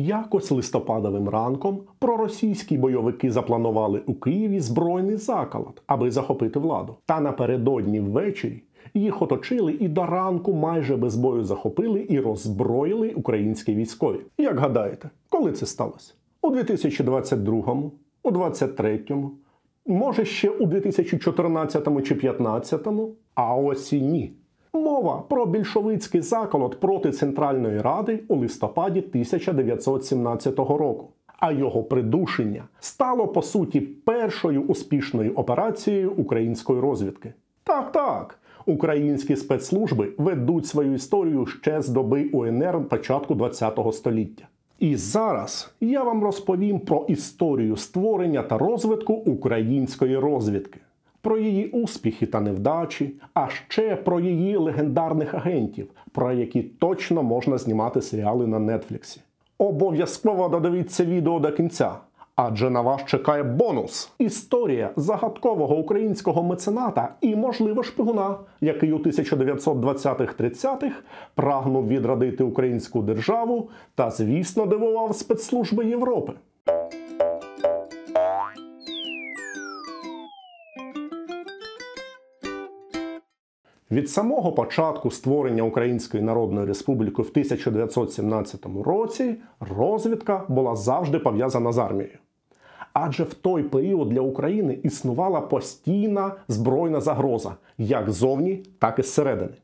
Якось листопадовим ранком проросійські бойовики запланували у Києві збройний заколот, аби захопити владу. Та напередодні ввечері їх оточили і до ранку майже без бою захопили і роззброїли українські військові. Як гадаєте, коли це сталося? У 2022-му, у 2023-му, може ще у 2014 чи 2015, а ось і ні. Мова про більшовицький заколот проти Центральної Ради у листопаді 1917 року. А його придушення стало по суті першою успішною операцією української розвідки. Так, так, українські спецслужби ведуть свою історію ще з доби УНР початку ХХ століття. І зараз я вам розповім про історію створення та розвитку української розвідки, про її успіхи та невдачі, а ще про її легендарних агентів, про які точно можна знімати серіали на Нетфліксі. Обов'язково додивіться відео до кінця. Адже на вас чекає бонус історія загадкового українського мецената і, можливо, шпигуна, який у 1920-30-х прагнув відродити українську державу та, звісно, дивував спецслужби Європи. Від самого початку створення Української Народної Республіки в 1917 році розвідка була завжди пов'язана з армією. Адже в той період для України існувала постійна збройна загроза як ззовні, так і зсередини.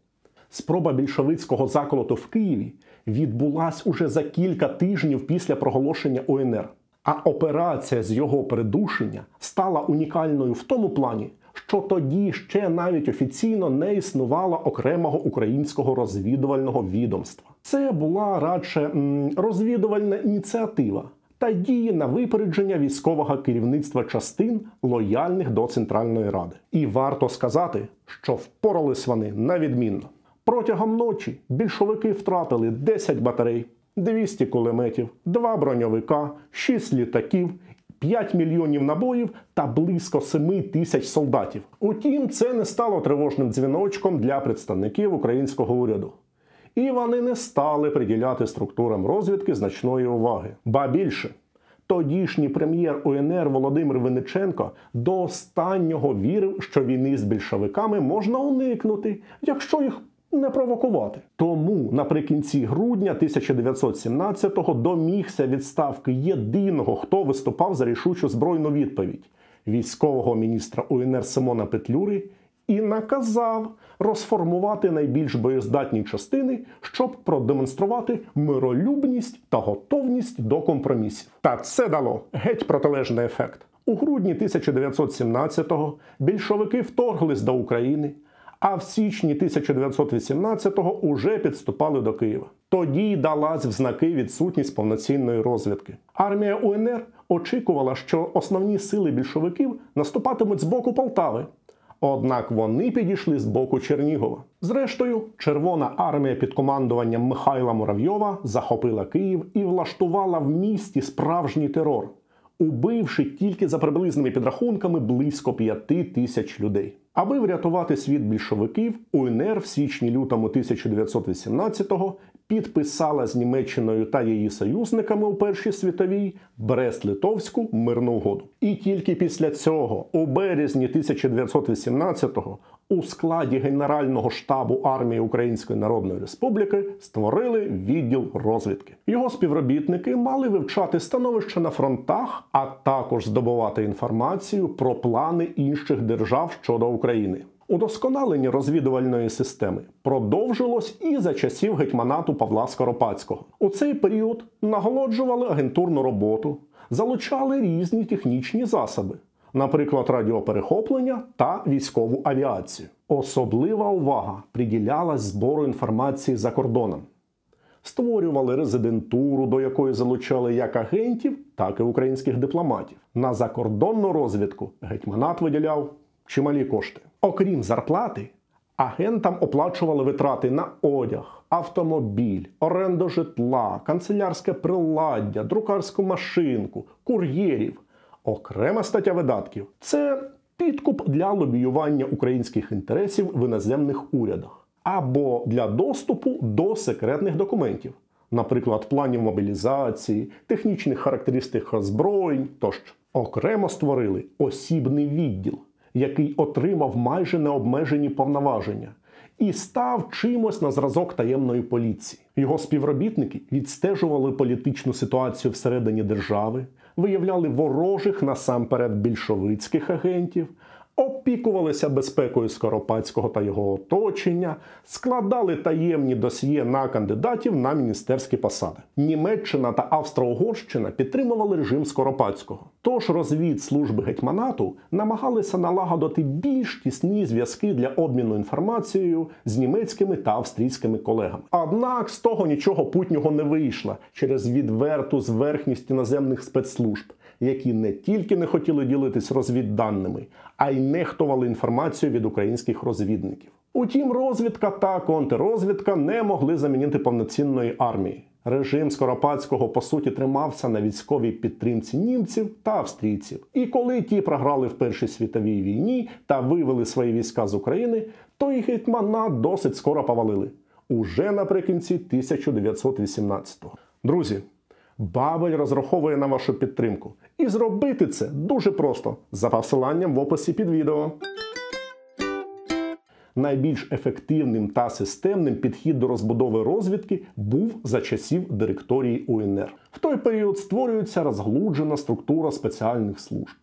Спроба більшовицького заколоту в Києві відбулась уже за кілька тижнів після проголошення УНР. А операція з його придушення стала унікальною в тому плані, що тоді ще навіть офіційно не існувало окремого українського розвідувального відомства. Це була радше м, розвідувальна ініціатива та дії на випередження військового керівництва частин, лояльних до Центральної Ради. І варто сказати, що впорались вони навідмінно. Протягом ночі більшовики втратили 10 батарей, 200 кулеметів, 2 броньовика, 6 літаків 5 мільйонів набоїв та близько 7 тисяч солдатів. Утім, це не стало тривожним дзвіночком для представників українського уряду. І вони не стали приділяти структурам розвідки значної уваги. Ба більше, тодішній прем'єр УНР Володимир Винниченко до останнього вірив, що війни з більшовиками можна уникнути, якщо їх не провокувати. Тому наприкінці грудня 1917-го домігся відставки єдиного, хто виступав за рішучу збройну відповідь військового міністра УНР Симона Петлюри і наказав розформувати найбільш боєздатні частини, щоб продемонструвати миролюбність та готовність до компромісів. Та це дало геть протилежний ефект. У грудні 1917-го більшовики вторглись до України а в січні 1918-го уже підступали до Києва. Тоді далась в знаки відсутність повноцінної розвідки. Армія УНР очікувала, що основні сили більшовиків наступатимуть з боку Полтави. Однак вони підійшли з боку Чернігова. Зрештою, Червона армія під командуванням Михайла Муравйова захопила Київ і влаштувала в місті справжній терор, убивши тільки за приблизними підрахунками близько п'яти тисяч людей. Аби врятувати світ більшовиків, УНР в січні-лютому 1918-го підписала з Німеччиною та її союзниками у Першій світовій Брест-Литовську мирну угоду. І тільки після цього, у березні 1918-го, у складі Генерального штабу армії Української Народної Республіки створили відділ розвідки. Його співробітники мали вивчати становище на фронтах, а також здобувати інформацію про плани інших держав щодо України. Удосконалення розвідувальної системи продовжилось і за часів гетьманату Павла Скоропадського. У цей період наголоджували агентурну роботу, залучали різні технічні засоби, наприклад, радіоперехоплення та військову авіацію. Особлива увага приділялась збору інформації за кордоном. Створювали резидентуру, до якої залучали як агентів, так і українських дипломатів. На закордонну розвідку гетьманат виділяв чималі кошти. Окрім зарплати, агентам оплачували витрати на одяг, автомобіль, оренду житла, канцелярське приладдя, друкарську машинку, кур'єрів. Окрема стаття видатків це підкуп для лобіювання українських інтересів в іноземних урядах або для доступу до секретних документів, наприклад, планів мобілізації, технічних характеристик озброєнь тощо. Окремо створили осібний відділ, який отримав майже необмежені повноваження і став чимось на зразок таємної поліції. Його співробітники відстежували політичну ситуацію всередині держави, виявляли ворожих насамперед більшовицьких агентів, опікувалися безпекою Скоропадського та його оточення, складали таємні досьє на кандидатів на міністерські посади. Німеччина та Австро-Угорщина підтримували режим Скоропадського. Тож розвідслужби гетьманату намагалися налагодити більш тісні зв'язки для обміну інформацією з німецькими та австрійськими колегами. Однак з того нічого путнього не вийшло через відверту зверхність іноземних спецслужб які не тільки не хотіли ділитись розвідданими, а й нехтували інформацію від українських розвідників. Утім, розвідка та контррозвідка не могли замінити повноцінної армії. Режим Скоропадського по суті тримався на військовій підтримці німців та австрійців. І коли ті програли в Першій світовій війні та вивели свої війська з України, то і гетьманат досить скоро повалили уже наприкінці 1918-го. Друзі, Бабель розраховує на вашу підтримку. І зробити це дуже просто за посиланням в описі під відео. Найбільш ефективним та системним підхід до розбудови розвідки був за часів директорії УНР. В той період створюється розглуджена структура спеціальних служб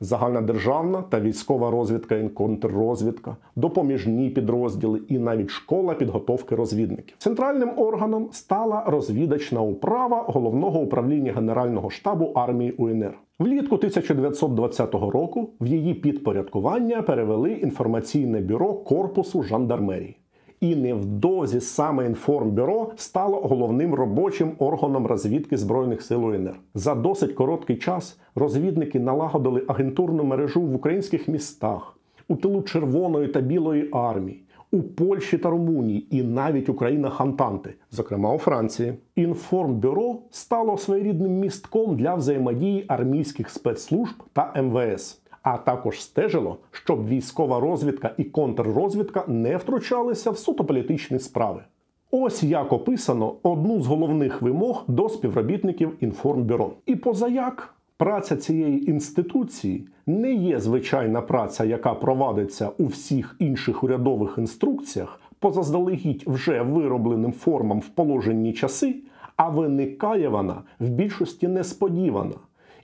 загальнодержавна та військова розвідка і контррозвідка, допоміжні підрозділи і навіть школа підготовки розвідників. Центральним органом стала розвідачна управа головного управління Генерального штабу армії УНР. Влітку 1920 року в її підпорядкування перевели інформаційне бюро корпусу жандармерії. І невдовзі саме інформбюро стало головним робочим органом розвідки Збройних сил УНР. За досить короткий час розвідники налагодили агентурну мережу в українських містах, у тилу Червоної та Білої армії. У Польщі та Румунії і навіть Україна Хантанти, зокрема у Франції, інформбюро стало своєрідним містком для взаємодії армійських спецслужб та МВС а також стежило, щоб військова розвідка і контррозвідка не втручалися в суто політичні справи. Ось як описано одну з головних вимог до співробітників інформбюро. І позаяк праця цієї інституції не є звичайна праця, яка провадиться у всіх інших урядових інструкціях, позаздалегідь вже виробленим формам в положенні часи, а виникає вона в більшості несподівана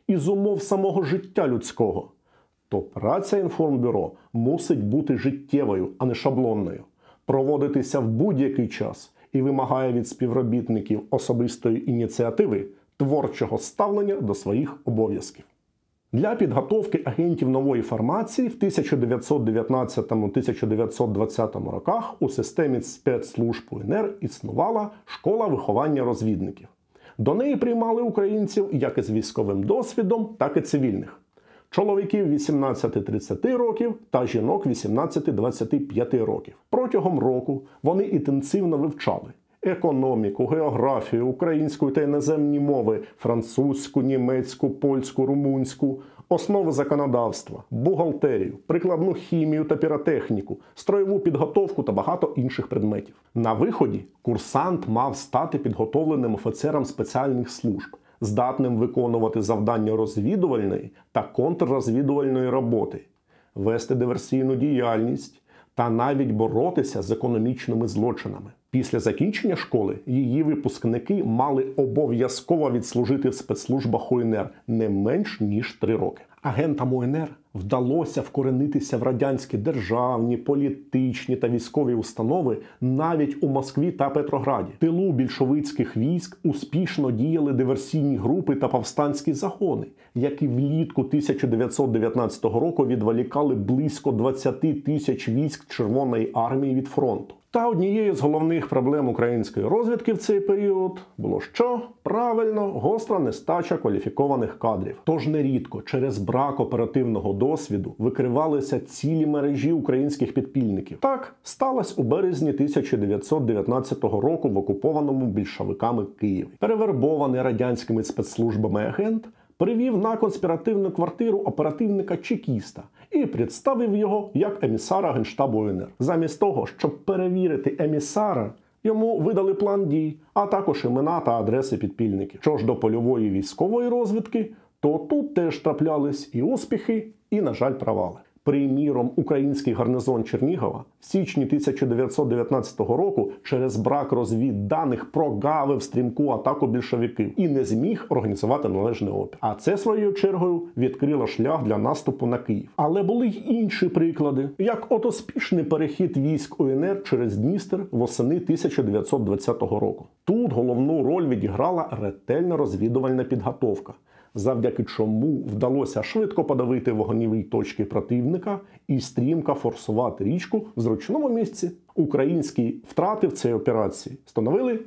із умов самого життя людського то праця інформбюро мусить бути життєвою, а не шаблонною, проводитися в будь-який час і вимагає від співробітників особистої ініціативи творчого ставлення до своїх обов'язків. Для підготовки агентів нової формації в 1919-1920 роках у системі спецслужб УНР існувала школа виховання розвідників. До неї приймали українців як із військовим досвідом, так і цивільних чоловіків 18-30 років та жінок 18-25 років. Протягом року вони інтенсивно вивчали. Економіку, географію, українську та іноземні мови, французьку, німецьку, польську, румунську, основи законодавства, бухгалтерію, прикладну хімію та піротехніку, строєву підготовку та багато інших предметів. На виході курсант мав стати підготовленим офіцером спеціальних служб, здатним виконувати завдання розвідувальної та контррозвідувальної роботи, вести диверсійну діяльність та навіть боротися з економічними злочинами. Після закінчення школи її випускники мали обов'язково відслужити в спецслужбах УНР не менш ніж три роки. Агентам УНР вдалося вкоренитися в радянські державні, політичні та військові установи навіть у Москві та Петрограді. Тилу більшовицьких військ успішно діяли диверсійні групи та повстанські загони, які влітку 1919 року відволікали близько 20 тисяч військ Червоної армії від фронту. Та однією з головних проблем української розвідки в цей період було що правильно гостра нестача кваліфікованих кадрів. Тож нерідко через брак оперативного досвіду викривалися цілі мережі українських підпільників. Так сталося у березні 1919 року в окупованому більшовиками Києві. Перевербований радянськими спецслужбами агент привів на конспіративну квартиру оперативника Чекіста і представив його як емісара Генштабу УНР. Замість того, щоб перевірити емісара, Йому видали план дій, а також імена та адреси підпільників. Що ж до польової військової розвідки, то тут теж траплялись і успіхи, і, на жаль, провали. Приміром, український гарнизон Чернігова в січні 1919 року через брак розвідданих прогавив стрімку атаку більшовиків і не зміг організувати належний опір. А це своєю чергою відкрило шлях для наступу на Київ. Але були й інші приклади, як от успішний перехід військ УНР через Дністер восени 1920 року. Тут головну роль відіграла ретельна розвідувальна підготовка завдяки чому вдалося швидко подавити вогневі точки противника і стрімко форсувати річку в зручному місці. Українські втрати в цій операції становили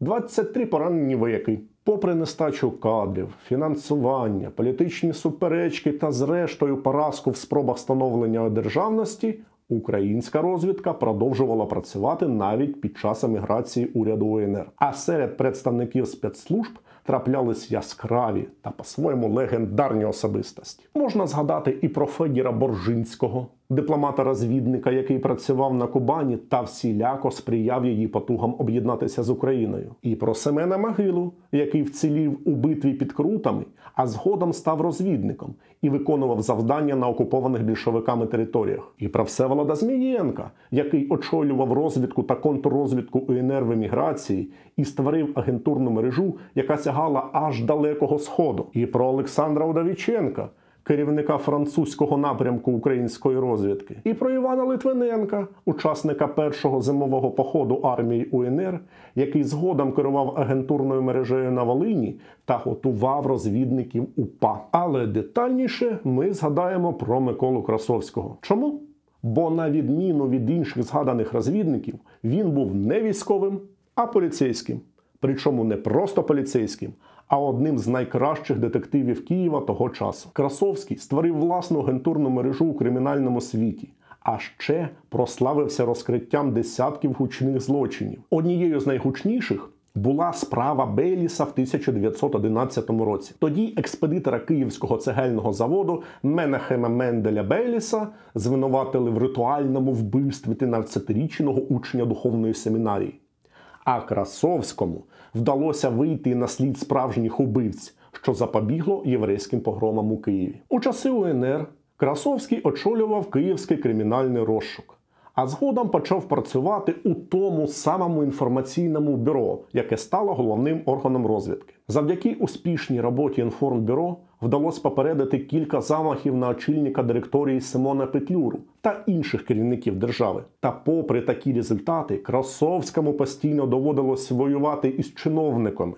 23 поранені вояки. Попри нестачу кадрів, фінансування, політичні суперечки та, зрештою, поразку в спробах становлення державності, українська розвідка продовжувала працювати навіть під час еміграції уряду УНР. А серед представників спецслужб траплялись яскраві та по-своєму легендарні особистості. Можна згадати і про Федіра Боржинського, дипломата-розвідника, який працював на Кубані та всіляко сприяв її потугам об'єднатися з Україною, і про Семена Могилу, який вцілів у битві під Крутами, а згодом став розвідником і виконував завдання на окупованих більшовиками територіях, і про Всеволода Змієнка, який очолював розвідку та контррозвідку УНР в еміграції і створив агентурну мережу, яка сягала аж далекого сходу, і про Олександра Удовіченка керівника французького напрямку української розвідки, і про Івана Литвиненка, учасника першого зимового походу армії УНР, який згодом керував агентурною мережею на Волині та готував розвідників УПА. Але детальніше ми згадаємо про Миколу Красовського. Чому? Бо, на відміну від інших згаданих розвідників, він був не військовим, а поліцейським. Причому не просто поліцейським, а одним з найкращих детективів Києва того часу. Красовський створив власну агентурну мережу у кримінальному світі. А ще прославився розкриттям десятків гучних злочинів. Однією з найгучніших була справа Бейліса в 1911 році. Тоді експедитора Київського цегельного заводу Менахема Менделя Бейліса звинуватили в ритуальному вбивстві 13-річного учня духовної семінарії. А Красовському вдалося вийти на слід справжніх убивць, що запобігло єврейським погромам у Києві. У часи УНР Красовський очолював Київський кримінальний розшук, а згодом почав працювати у тому самому інформаційному бюро, яке стало головним органом розвідки. Завдяки успішній роботі інформбюро вдалося попередити кілька замахів на очільника директорії Симона Петлюру та інших керівників держави. Та, попри такі результати, Красовському постійно доводилось воювати із чиновниками.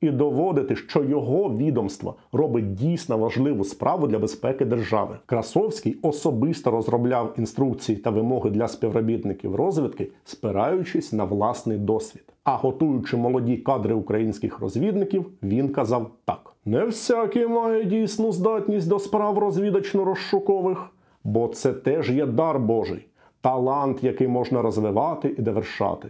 І доводити, що його відомство робить дійсно важливу справу для безпеки держави. Красовський особисто розробляв інструкції та вимоги для співробітників розвідки, спираючись на власний досвід. А готуючи молоді кадри українських розвідників, він казав так: не всякий має дійсну здатність до справ розвідочно-розшукових, бо це теж є дар Божий, талант, який можна розвивати і довершати.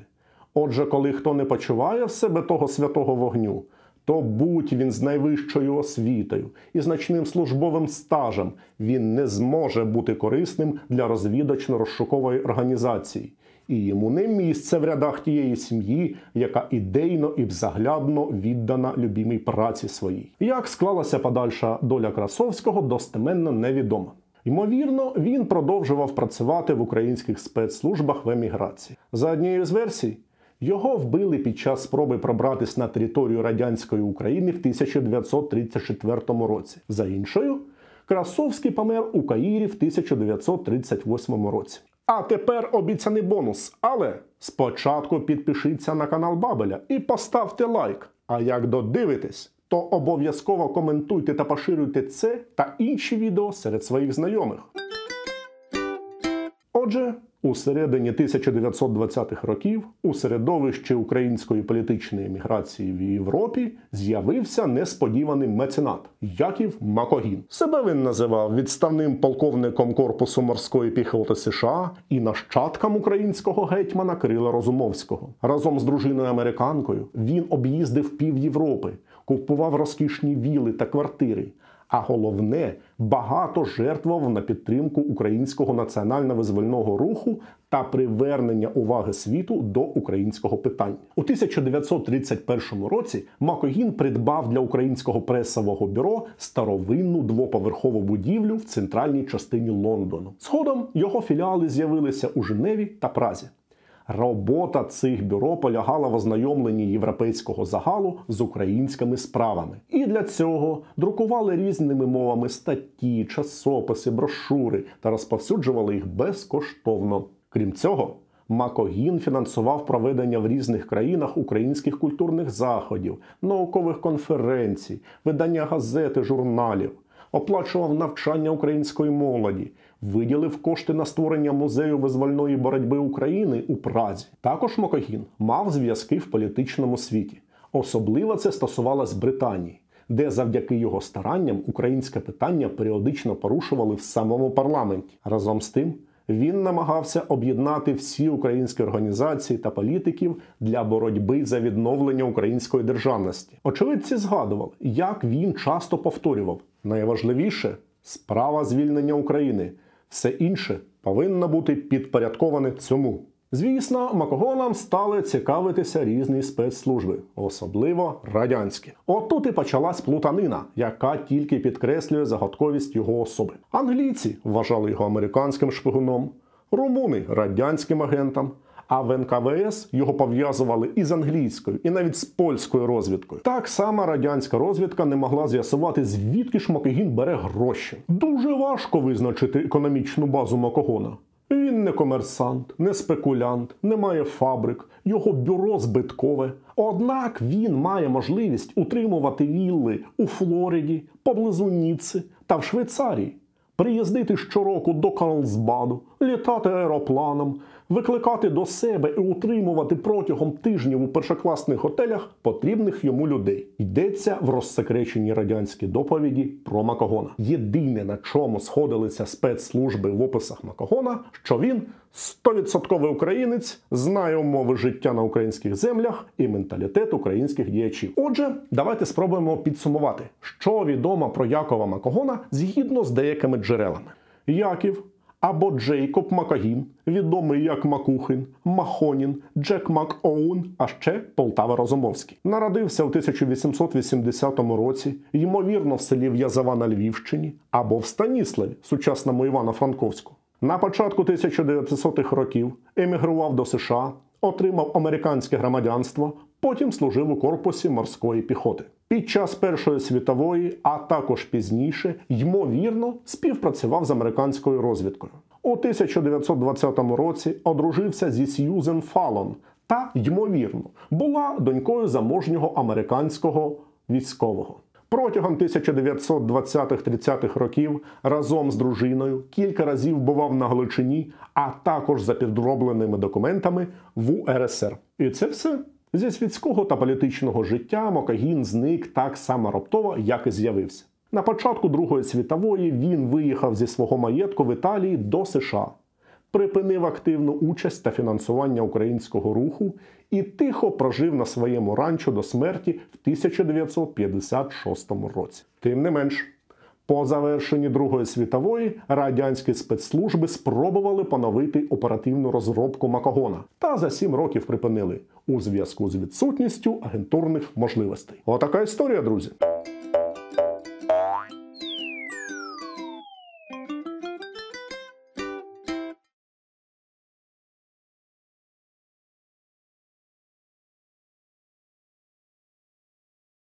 Отже, коли хто не почуває в себе того святого вогню, то будь він з найвищою освітою і значним службовим стажем, він не зможе бути корисним для розвідочно-розшукової організації і йому не місце в рядах тієї сім'ї, яка ідейно і взаглядно віддана любімій праці своїй. Як склалася подальша доля Красовського, достеменно невідомо. Ймовірно, він продовжував працювати в українських спецслужбах в еміграції. За однією з версій, його вбили під час спроби пробратись на територію радянської України в 1934 році. За іншою, Красовський помер у Каїрі в 1938 році. А тепер обіцяний бонус. Але спочатку підпишіться на канал Бабеля і поставте лайк. А як додивитесь, то обов'язково коментуйте та поширюйте це та інші відео серед своїх знайомих. Отже, у середині 1920-х років у середовищі української політичної еміграції в Європі з'явився несподіваний меценат Яків Макогін. Себе він називав відставним полковником корпусу морської піхоти США і нащадком українського гетьмана Кирила Розумовського. Разом з дружиною американкою він об'їздив пів Європи, купував розкішні віли та квартири. А головне, багато жертвував на підтримку українського національно-визвольного руху та привернення уваги світу до українського питання. У 1931 році Макогін придбав для українського пресового бюро старовинну двоповерхову будівлю в центральній частині Лондону. Згодом його філіали з'явилися у Женеві та Празі. Робота цих бюро полягала в ознайомленні європейського загалу з українськими справами. І для цього друкували різними мовами статті, часописи, брошури та розповсюджували їх безкоштовно. Крім цього, Макогін фінансував проведення в різних країнах українських культурних заходів, наукових конференцій, видання газет і журналів, оплачував навчання української молоді, виділив кошти на створення музею визвольної боротьби України у Празі. Також Макогін мав зв'язки в політичному світі. Особливо це стосувалось Британії, де завдяки його старанням українське питання періодично порушували в самому парламенті. Разом з тим. Він намагався об'єднати всі українські організації та політиків для боротьби за відновлення української державності. Очевидці згадували, як він часто повторював: найважливіше справа звільнення України, все інше повинно бути підпорядковане цьому. Звісно, макогонам стали цікавитися різні спецслужби, особливо радянські. Отут і почалась плутанина, яка тільки підкреслює загадковість його особи. Англійці вважали його американським шпигуном, румуни радянським агентом. А в НКВС його пов'язували із англійською, і навіть з польською розвідкою. Так само радянська розвідка не могла з'ясувати, звідки ж Макогін бере гроші. Дуже важко визначити економічну базу Макогона. Він не комерсант, не спекулянт, не має фабрик, його бюро збиткове. Однак він має можливість утримувати вілли у Флориді, поблизу Ніцци та в Швейцарії, приїздити щороку до Карлсбаду, літати аеропланом, викликати до себе і утримувати протягом тижнів у першокласних готелях потрібних йому людей. Йдеться в розсекреченій радянській доповіді про Макогона. Єдине, на чому сходилися спецслужби в описах Макогона, що він 100% українець, знає умови життя на українських землях і менталітет українських діячів. Отже, давайте спробуємо підсумувати, що відомо про Якова Макогона згідно з деякими джерелами. Яків або Джейкоб Макогін, відомий як Макухин, Махонін, Джек Макоун, а ще Полтава Розумовський. Народився у 1880 році, ймовірно, в селі В'язова на Львівщині або в Станіславі, сучасному Івано-Франковську. На початку 1900-х років емігрував до США, отримав американське громадянство, потім служив у корпусі морської піхоти. Під час Першої світової, а також пізніше, ймовірно, співпрацював з американською розвідкою. У 1920 році одружився зі Сьюзен Фалон та, ймовірно, була донькою заможнього американського військового. Протягом 1920-30-х років разом з дружиною кілька разів бував на Галичині, а також за підробленими документами в УРСР. І це все. Зі світського та політичного життя Мокагін зник так само раптово, як і з'явився. На початку Другої світової він виїхав зі свого маєтку в Італії до США, припинив активну участь та фінансування українського руху і тихо прожив на своєму ранчо до смерті в 1956 році. Тим не менш, по завершенні Другої світової радянські спецслужби спробували поновити оперативну розробку Макогона та за сім років припинили у зв'язку з відсутністю агентурних можливостей. Отака історія, друзі.